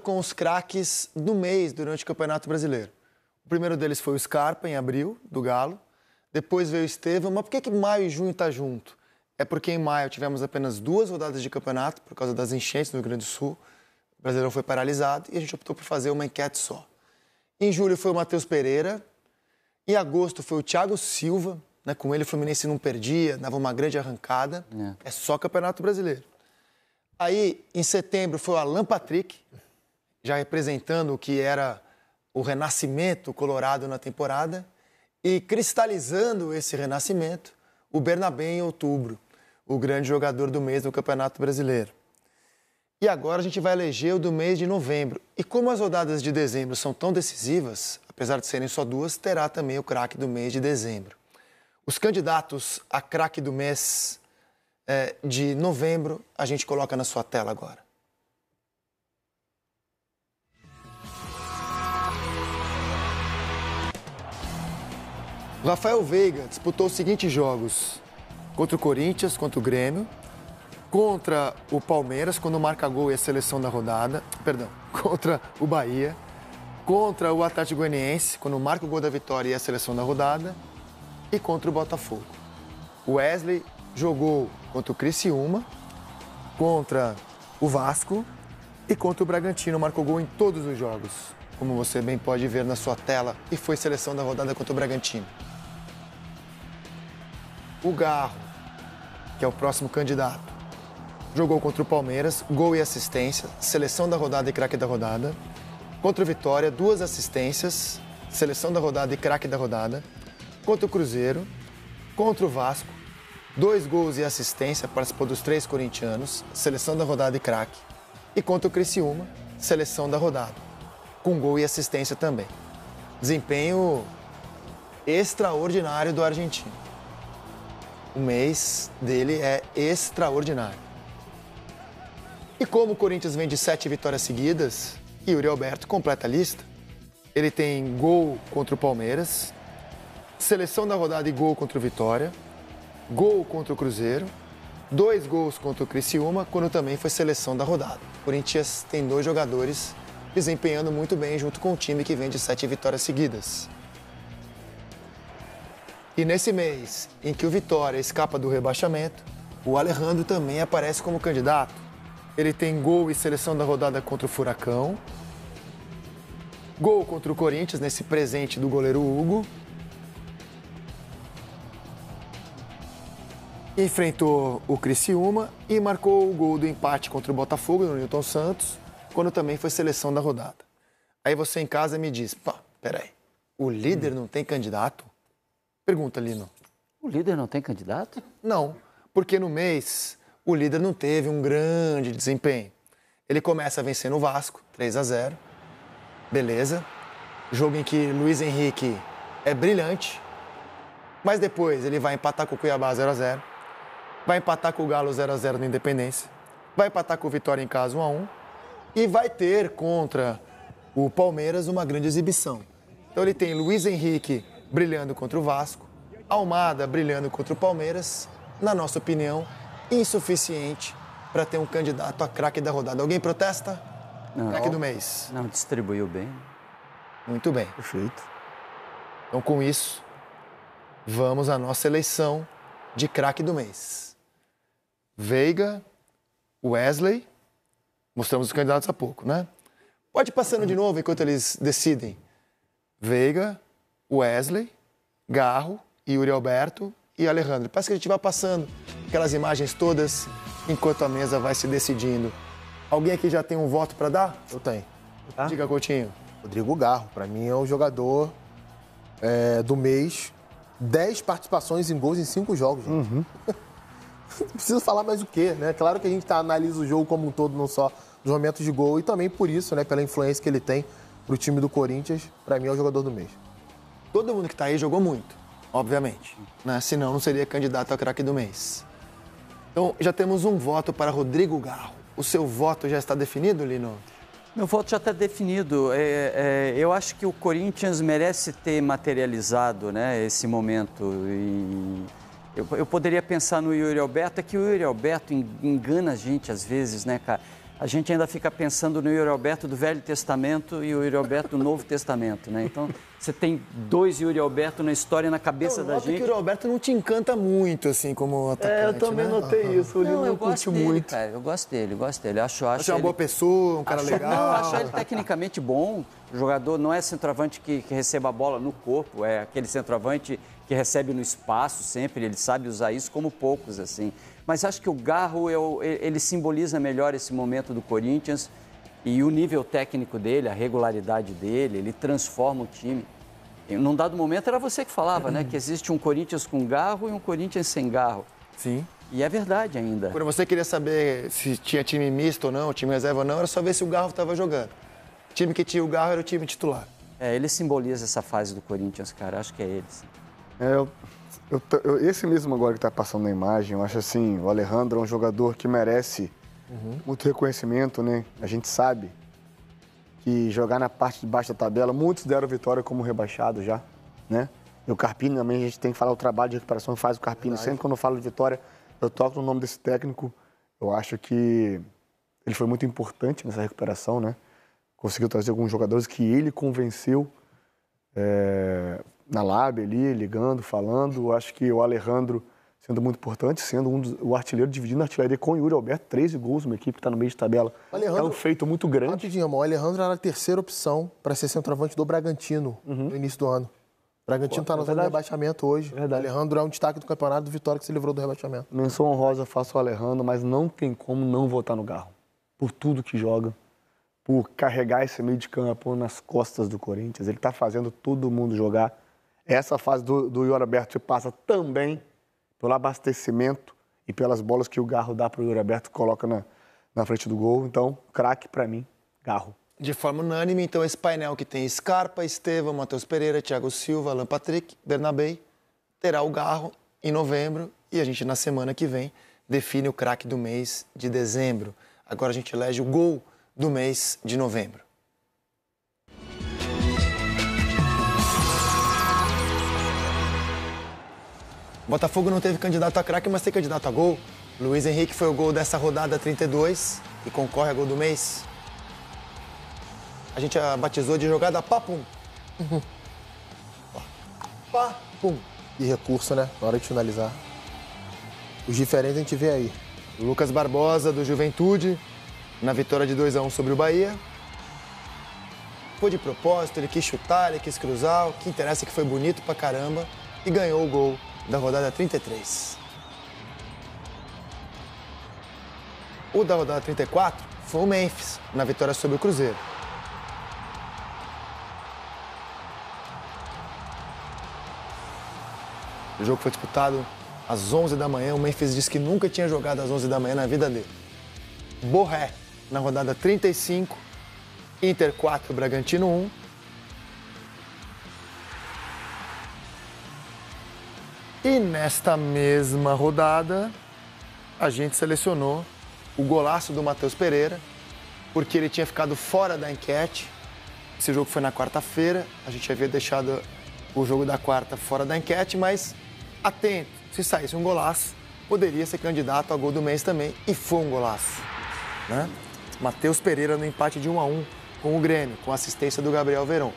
com os craques do mês durante o Campeonato Brasileiro. O primeiro deles foi o Scarpa, em abril, do Galo. Depois veio o Estevam. Mas por que, que maio e junho tá junto? É porque em maio tivemos apenas duas rodadas de campeonato por causa das enchentes no Rio Grande do Sul. O Brasileirão foi paralisado e a gente optou por fazer uma enquete só. Em julho foi o Matheus Pereira. Em agosto foi o Thiago Silva. Né? Com ele o Fluminense não perdia, dava uma grande arrancada. É, é só Campeonato Brasileiro. Aí, em setembro, foi o Alan Patrick, já representando o que era o renascimento colorado na temporada. E cristalizando esse renascimento, o Bernabé em outubro, o grande jogador do mês do Campeonato Brasileiro. E agora a gente vai eleger o do mês de novembro. E como as rodadas de dezembro são tão decisivas, apesar de serem só duas, terá também o craque do mês de dezembro. Os candidatos a craque do mês é, de novembro, a gente coloca na sua tela agora. Rafael Veiga disputou os seguintes jogos: contra o Corinthians, contra o Grêmio, contra o Palmeiras, quando marca gol e a seleção da rodada, perdão, contra o Bahia, contra o Atlético Goianiense, quando marca o gol da vitória e a seleção da rodada, e contra o Botafogo. O Wesley jogou contra o Criciúma, contra o Vasco e contra o Bragantino. Marcou gol em todos os jogos, como você bem pode ver na sua tela, e foi seleção da rodada contra o Bragantino. O Garro, que é o próximo candidato, jogou contra o Palmeiras, gol e assistência, seleção da rodada e craque da rodada. Contra o Vitória, duas assistências, seleção da rodada e craque da rodada. Contra o Cruzeiro, contra o Vasco, Dois gols e assistência, participou dos três corintianos, seleção da rodada e craque. E contra o Criciúma, seleção da rodada, com gol e assistência também. Desempenho extraordinário do argentino. O mês dele é extraordinário. E como o Corinthians vem de sete vitórias seguidas, Yuri Alberto completa a lista. Ele tem gol contra o Palmeiras, seleção da rodada e gol contra o Vitória, gol contra o Cruzeiro, dois gols contra o Criciúma, quando também foi seleção da rodada. O Corinthians tem dois jogadores desempenhando muito bem junto com o time que vem de sete vitórias seguidas. E nesse mês em que o Vitória escapa do rebaixamento, o Alejandro também aparece como candidato. Ele tem gol e seleção da rodada contra o Furacão, gol contra o Corinthians nesse presente do goleiro Hugo enfrentou o Criciúma e marcou o gol do empate contra o Botafogo no Newton Santos, quando também foi seleção da rodada. Aí você em casa me diz, pá, peraí, o líder não tem candidato? Pergunta, Lino. O líder não tem candidato? Não, porque no mês o líder não teve um grande desempenho. Ele começa vencendo o Vasco, 3 a 0 beleza. Jogo em que Luiz Henrique é brilhante, mas depois ele vai empatar com o Cuiabá 0 a 0 vai empatar com o Galo 0 a 0 na Independência, vai empatar com o Vitória em casa 1 a 1 e vai ter contra o Palmeiras uma grande exibição. Então ele tem Luiz Henrique brilhando contra o Vasco, Almada brilhando contra o Palmeiras, na nossa opinião, insuficiente para ter um candidato a craque da rodada. Alguém protesta? Não. Craque do mês. Não, distribuiu bem. Muito bem. Perfeito. Então, com isso, vamos à nossa eleição de craque do mês. Veiga, Wesley. Mostramos os candidatos há pouco, né? Pode ir passando de novo enquanto eles decidem. Veiga, Wesley, Garro, Yuri Alberto e Alejandro. Parece que a gente vai passando aquelas imagens todas enquanto a mesa vai se decidindo. Alguém aqui já tem um voto para dar? Eu tenho. Tá? Diga, Coutinho. Rodrigo Garro, para mim é o jogador é, do mês. 10 participações em gols em 5 jogos. Uhum. não precisa falar mais o quê, né? Claro que a gente tá, analisa o jogo como um todo, não só os momentos de gol, e também por isso, né, pela influência que ele tem pro time do Corinthians, para mim é o jogador do mês. Todo mundo que está aí jogou muito, obviamente, né? Senão não seria candidato a craque do mês. Então, já temos um voto para Rodrigo Garro. O seu voto já está definido, Lino? Meu voto já está definido. É, é, eu acho que o Corinthians merece ter materializado né, esse momento. E eu, eu poderia pensar no Yuri Alberto, é que o Yuri Alberto engana a gente às vezes, né, cara? A gente ainda fica pensando no Yuri Alberto do Velho Testamento e o Yuri Alberto do Novo Testamento, né? Então, você tem dois Yuri Alberto na história na cabeça eu da gente. que o Yuri Alberto não te encanta muito, assim, como atacante, É, eu também né? notei isso. O Não, Lino eu não gosto curte dele, muito. cara. Eu gosto dele, eu gosto dele. Acho, acho Você é uma ele... boa pessoa, um cara acho, legal. Não, acho ele tecnicamente bom. O jogador não é centroavante que, que receba a bola no corpo, é aquele centroavante que recebe no espaço sempre. Ele sabe usar isso como poucos, assim. Mas acho que o Garro, eu, ele simboliza melhor esse momento do Corinthians e o nível técnico dele, a regularidade dele, ele transforma o time. E num dado momento era você que falava, né? Que existe um Corinthians com garro e um Corinthians sem garro. Sim. E é verdade ainda. Quando você queria saber se tinha time misto ou não, time reserva ou não, era só ver se o Garro estava jogando. O time que tinha o Garro era o time titular. É, ele simboliza essa fase do Corinthians, cara. Acho que é ele. sim. É, eu, eu eu- esse mesmo agora que está passando na imagem, eu acho assim, o Alejandro é um jogador que merece muito reconhecimento, né? A gente sabe que jogar na parte de baixo da tabela, muitos deram vitória como rebaixado já, né? E o Carpini também, a gente tem que falar o trabalho de recuperação que faz o Carpini. Sempre quando eu falo de vitória, eu toco no nome desse técnico. Eu acho que ele foi muito importante nessa recuperação, né? Conseguiu trazer alguns jogadores que ele convenceu é, na Lab ali, ligando, falando. Acho que o Alejandro sendo muito importante, sendo um dos, o artilheiro, dividindo a artilharia com o Yuri Alberto, 13 gols, uma equipe que está no meio de tabela. Alejandro- É um feito muito grande. Rapidinho, amor. O Alejandro era a terceira opção para ser centroavante do Bragantino no início do ano. O Bragantino está Pô, na é zona de rebaixamento hoje. Verdade. O Alejandro é um destaque do campeonato do Vitória que se livrou do rebaixamento. Menção honrosa faço o Alejandro, mas não tem como não votar no Garro. Por tudo que joga, por carregar esse meio de campo nas costas do Corinthians. Ele está fazendo todo mundo jogar. Essa fase do, do Alberto se passa também pelo abastecimento e pelas bolas que o Garro dá para o Yuri Alberto, coloca na, na frente do gol. Então, craque para mim, Garro. De forma unânime, então, esse painel que tem Scarpa, Estevam, Matheus Pereira, Thiago Silva, Alan Patrick, Bernabei, terá o Garro em novembro e a gente, na semana que vem, define o craque do mês de dezembro. Agora a gente elege o gol do mês de novembro. Botafogo não teve candidato a craque, mas tem candidato a gol. Luiz Henrique foi o gol dessa rodada 32 e concorre a gol do mês. A gente a batizou de jogada papum. Papum. E recurso, né? Na hora de finalizar. Os diferentes a gente vê aí. Lucas Barbosa, do Juventude, na vitória de 2 a 1 sobre o Bahia. Foi de propósito, ele quis chutar, ele quis cruzar. O que interessa é que foi bonito pra caramba e ganhou o gol da rodada 33. O da rodada 34 foi o Memphis, na vitória sobre o Cruzeiro. O jogo foi disputado às 11 da manhã. O Memphis disse que nunca tinha jogado às 11 da manhã na vida dele. Borré, na rodada 35. Inter 4, Bragantino 1. E nesta mesma rodada, a gente selecionou o golaço do Matheus Pereira, porque ele tinha ficado fora da enquete. Esse jogo foi na quarta-feira, a gente havia deixado o jogo da quarta fora da enquete, mas atento, se saísse um golaço, poderia ser candidato a gol do mês também, e foi um golaço. Né? Matheus Pereira no empate de 1 a 1 com o Grêmio, com assistência do Gabriel Verón.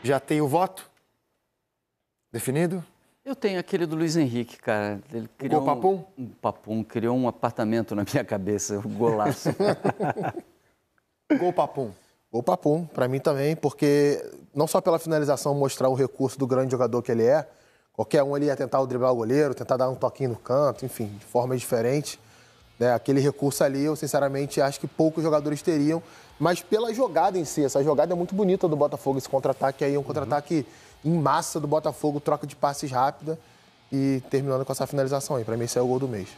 Já tem o voto? Definido? Eu tenho aquele do Luiz Henrique, cara. Ele criou Gol papum? Um, um papum, criou um apartamento na minha cabeça, o golaço. Gol Papum. Gol papum, pra mim também, porque não só pela finalização mostrar o recurso do grande jogador que ele é, qualquer um ali ia tentar driblar o goleiro, tentar dar um toquinho no canto, enfim, de formas diferentes. Né? Aquele recurso ali, eu sinceramente acho que poucos jogadores teriam, mas pela jogada em si, essa jogada é muito bonita do Botafogo, esse contra-ataque aí, um contra-ataque em massa do Botafogo, troca de passes rápida e terminando com essa finalização aí. Pra mim, esse é o gol do mês.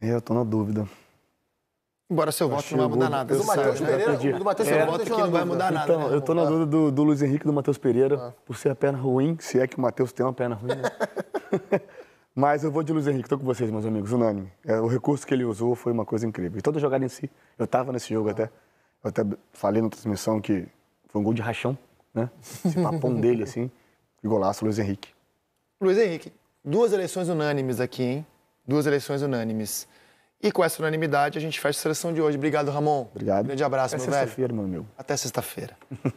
Eu tô na dúvida. Embora seu voto não vai mudar nada. Do Matheus né? Pereira- o do Matheus Seu Pereira voto eu não vai na mudar nada. Então, né? eu tô na dúvida do, do Luiz Henrique e do Matheus Pereira, por ser a perna ruim, se é que o Matheus tem uma perna ruim, né? Mas eu vou de Luiz Henrique, tô com vocês, meus amigos, unânime. É, o recurso que ele usou foi uma coisa incrível. E toda a jogada em si, eu tava nesse jogo até, eu até falei na transmissão que foi um gol de rachão, né? Esse papão dele, assim, e golaço, Luiz Henrique. Luiz Henrique, duas eleições unânimes aqui, hein? duas eleições unânimes. E com essa unanimidade, a gente fecha a seleção de hoje. Obrigado, Ramon. Obrigado. Grande abraço, Até meu velho. sexta-feira, meu amigo. Até sexta-feira.